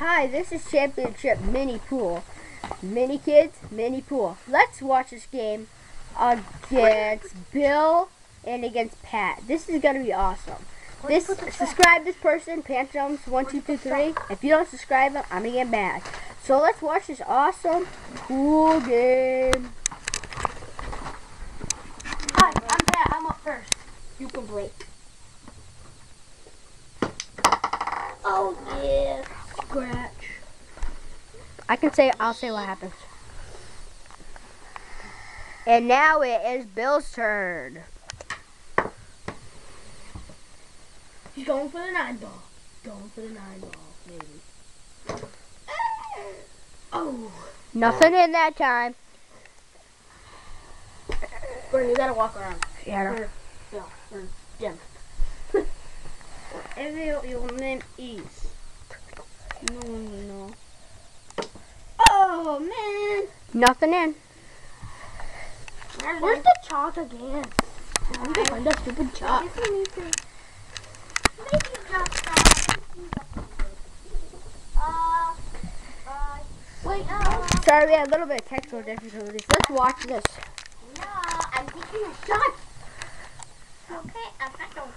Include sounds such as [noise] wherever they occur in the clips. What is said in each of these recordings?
Hi, this is Championship Mini Pool. Mini kids, mini pool. Let's watch this game against Bill and against Pat. This is gonna be awesome. This subscribe this person, Pantoms one two two three. If you don't subscribe I'm gonna get mad. So let's watch this awesome pool game. Hi, I'm Pat. I'm up first. You can Blake. Oh yeah. Scratch. I can say I'll say what happens. And now it is Bill's turn. He's going for the nine ball. Going for the nine ball, maybe. Oh. Nothing in that time. Gordon, you gotta walk around. Yeah. Or, Bill, or Jim. Whatever [laughs] your name is. No, no. Oh, man. Nothing in. Where's the chalk again? I'm gonna find that stupid chalk. Wait, uh, Sorry, we had a little bit of technical difficulties. Let's watch this. No, I'm taking a shot. Okay, I've got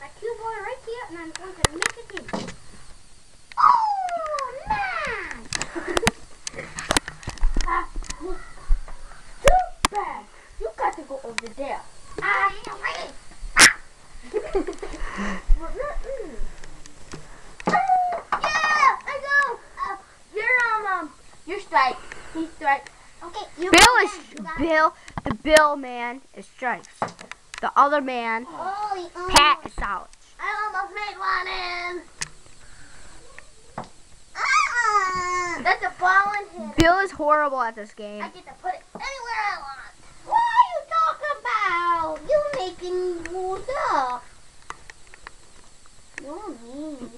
my cue ball right here, and I'm going to make it in. Oh, man! Ah, too bad. You got to go over there. I am ready. Yeah, I go. Uh, You're um, um, you're strike. He's strike. okay, you Bill go is then. You got it. Bill. The Bill man is stripes. The other man, Holy, oh, Pat is solid. I almost made one in. Ah! That's a ball in him. Bill is horrible at this game. I get to put it anywhere I want. What are you talking about? You're making rules up. You're mean.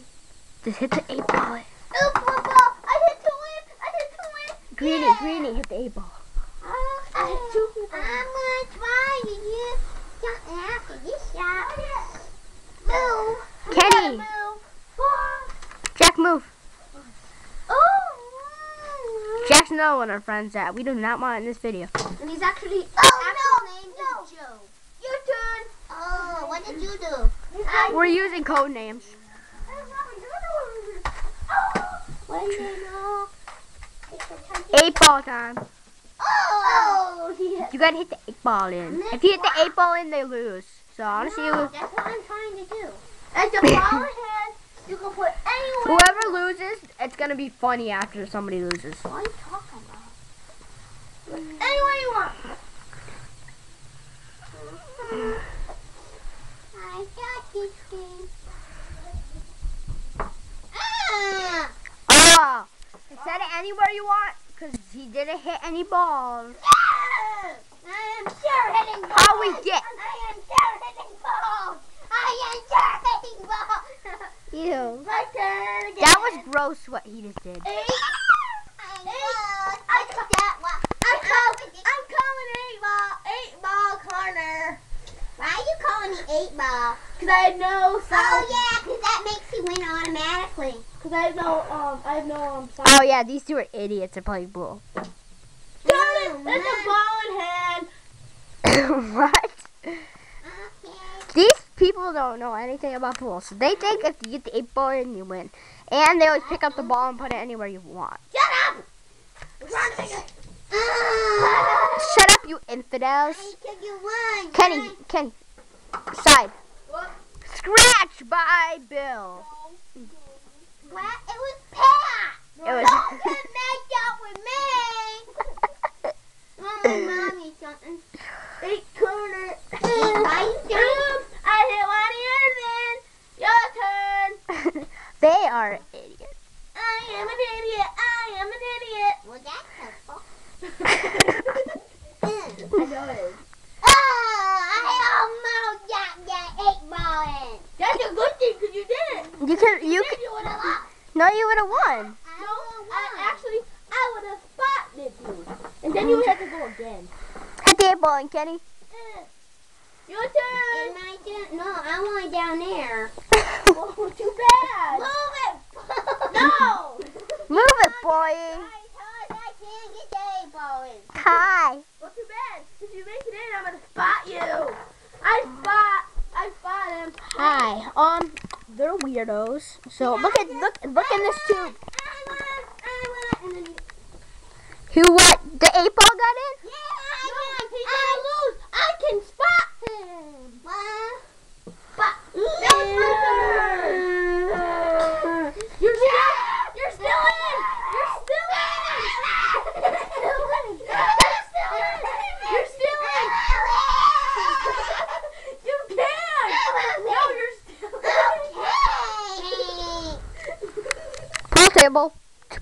Just hit the eight ball. Oh, Papa, I hit to win. I hit to win. Greeny, Yeah. Greeny, hit the eight ball. Oh, I hit two. I'm gonna try you. Yeah, after this shot. Move. Kenny. Move. Oh. Jack, move. Oh. Jack's not one of our friends that we do not want in this video. And he's actually. Oh no, name no. is Joe. Your turn. Oh, what did you do? I We're using code names. Oh. Know. Eight ball time. Oh, yeah. You gotta hit the eight ball in. If you hit the eight ball in, they lose. So see No, that's what I'm trying to do. It's a ball [coughs] hand. You can put anywhere. whoever loses. It's gonna be funny after somebody loses. What are you talking about? Anywhere you want. I got this game. Ah! Oh, he said it anywhere you want, cause he didn't hit any balls. Yes! [laughs] I am sure hitting balls. How we get? I am sure hitting balls. I am sure hitting balls. Ew. My turn again. That was gross what he just did. Eight. Know. I that one. I'm, call- I'm calling eight ball, eight ball corner. Why are you calling me eight ball? Cause I know some. Oh yeah, 'cause that makes you win automatically. Cause I know um I know um. Some. Oh yeah, these two are idiots at playing pool. Got it. That's a ball in hand. [laughs] what? [laughs] These people don't know anything about pool, so they think if you get the eight ball in, you win. And they always pick up the ball and put it anywhere you want. Shut up! Run, take it. [laughs] Shut up, you infidels. I took you. Kenny, Kenny, side. What? Scratch by Bill. What? It was Pat. It was. Don't get messed up with me. [laughs] Mama, mommy, something. Eight corner. I hit one. Your turn. [laughs] they are idiots. I am an idiot. I am an idiot. Well, that's helpful. [laughs] Mm. I know it is. Oh, I almost got that eight ball in. That's a good thing because you did it. You can, you can. you would have lost. No, you would have won. I No, won. I actually, I would have spotted you. And then you would have to go again. Hit the eight ball in, Kenny. Eh. Your turn. Am I down? No, I want it down there. [laughs] Oh, too bad. Move it. No. [laughs] Move it, boy. I can't get the eight ball in. Hi. Well, too bad. If you make it in, I'm gonna spot you. I spot. I spot him. Hi. Um, they're weirdos. So look at look look in this tube. I want, I want, and then you, Who what? The eight ball got in? yeah, I want. He's gonna lose. I can spot him. What? Spot. You're still. You're still in. You're still in. You're still in. You're still in. You can't. No, you're still in. Pool table.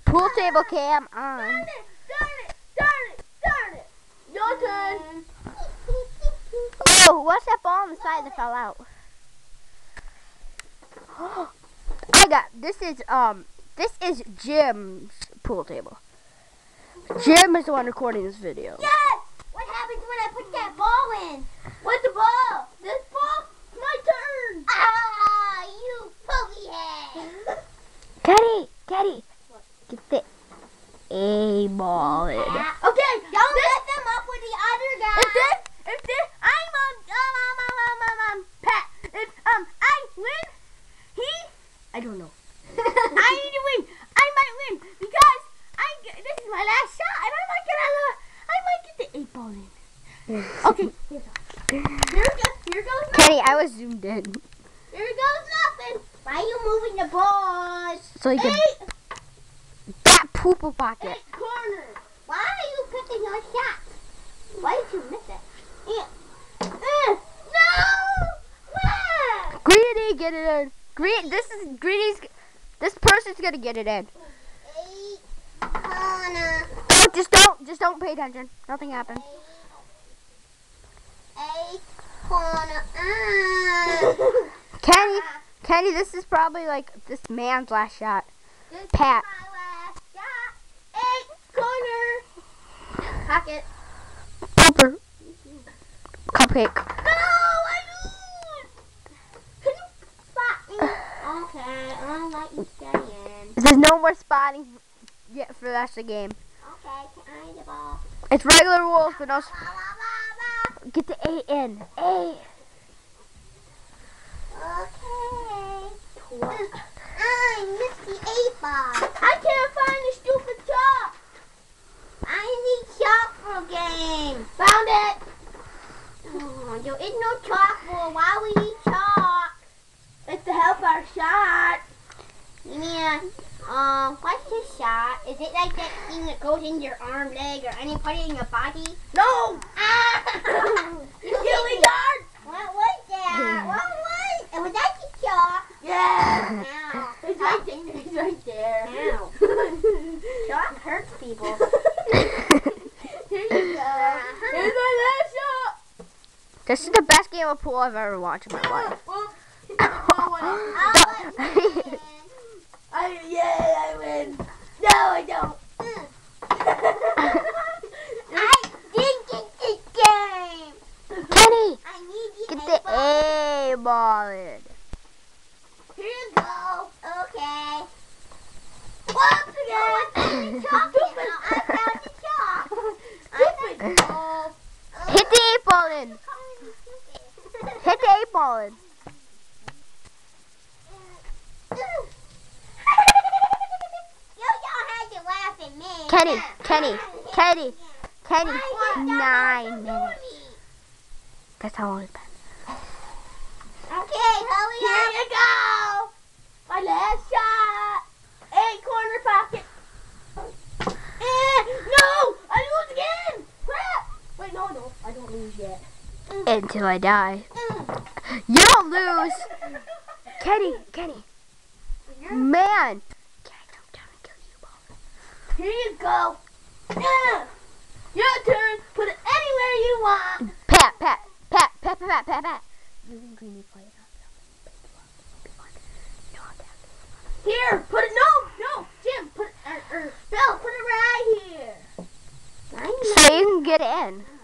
Pool table cam on. Darn it! Darn it! Darn it! Your turn. Oh, what's that ball on the side that fell out? [gasps] I got this is um this is Jim's pool table. Jim is the one recording this video. Yes! What happens when I put that ball in? What's the ball? This ball? My turn. Ah, you pooey head! Caddy, get the A ball in. Okay. Don't this, mess them up with the other guy. if this, if this, I'm um um um um um um, um Pat. If um I win, he, I don't know. [laughs] I need to win. I might win because I this is my last shot and I might get a I might get the eight ball in. Okay. Here goes. Here goes. Kenny, I was zoomed in Here goes. Why are you moving the balls? so you can that pooper pocket. Eight corner. Why are you picking your shot? Why did you miss it? Yeah. Uh, No! Greedy, get it in. Green, this is Greedy's. This person's gonna get it in. Eight corner. Oh, just don't, just don't pay attention. Nothing happened. Eight corner. Ah. Kenny, Kenny, this is probably like this man's last shot. This is Pat. my last shot. Eight corner. Pocket. Pooper. Cupcake. No, I lose. Can you spot me? Okay, I'll let you stay in. There's no more spotting yet for the rest of the game. Okay, can I have the ball? It's regular rules, but no. Get the A in. A. I missed the eight ball. I can't find the stupid chalk. I need chalk for a game. Found it. Oh, there is no chalkboard. Why we need chalk? It's to help our shot. Yeah. Um, what's this shot? Is it like that thing that goes in your arm, leg, or any part in your body? No. Ah! Killing guard. What was that? What was? Was that the chalk? Yeah. Ow. It's right there. It's right there. Ow. Chalk hurts people. Here you go. Here's my last shot. This is the best game of pool I've ever watched in my life. Whoop. No one else. I'll win. I yeah, I win. No, I don't. I didn't get this game. Kenny, I need the get eight the ball. A ball in. Here you go. Okay. Once again, I found the chalk now. I found the chalk. I found the ball. Hit the eight ball in. Hit the eight ball in. You don't have to laugh at me. Kenny, Kenny, Kenny, Kenny. I did that Nine minutes. That's how long it's been. Okay, hurry Here up. you go. My last shot. Eight corner pocket. Eh, no, I lose again. Crap. Wait, no, no, I don't lose yet. Until I die. You don't lose. Kenny, Kenny. Man. Kenny, come down and kill you, ball. Here you go. Yeah. Your turn. Put it anywhere you want. Pat, pat, pat, pat, pat, pat, pat, pat. You and play it out. You know how to- Here, put it. No, no, Jim, put it. Er, er, Bill, put it right here. So you can get in.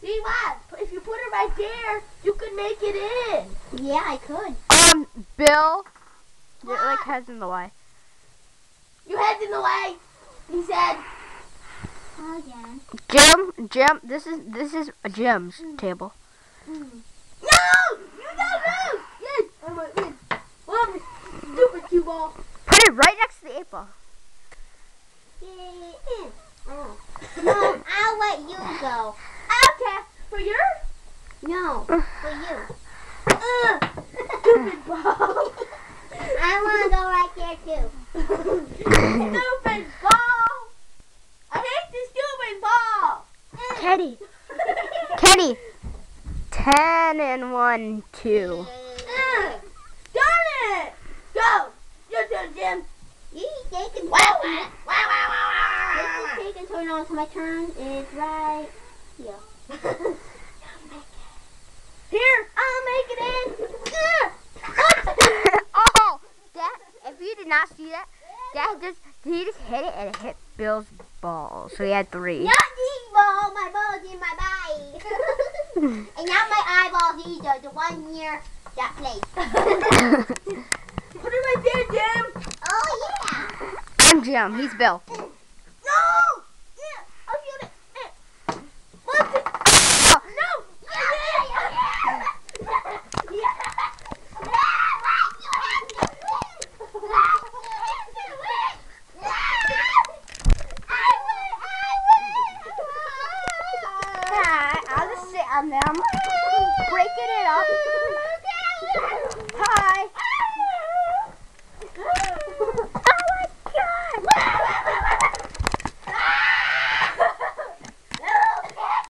See what? If you put it right there, you could make it in. Yeah, I could. Um, Bill. Your like heads in the way. You head's in the way. He said, Again. Jim, Jim, this is this is Jim's table. Mm. No! You don't lose! Yes! I might win. Well, stupid cue ball. Put it right next to the eight ball. Yeah. Oh. No, I'll let you go. Okay. For your No, for you. stupid [laughs] ball. I want to go right there too. [laughs] stupid ball. I hate this stupid ball. Kenny, Kenny, ten and one, two. Uh, darn it! Go! Your turn, Jim. You can Wow, wow, wow, wow, wow, wow, can take and turn on. So my turn is right here. Here, I'll make it in. [laughs] Oh, that! If you did not see that, that just he just hit it and it hit Bill's ball, so he had three. Not these ball. My ball's in my body. [laughs] and not my eyeballs either. The one near that place. [laughs] Put it right there, Jim. Oh yeah. I'm Jim. He's Bill.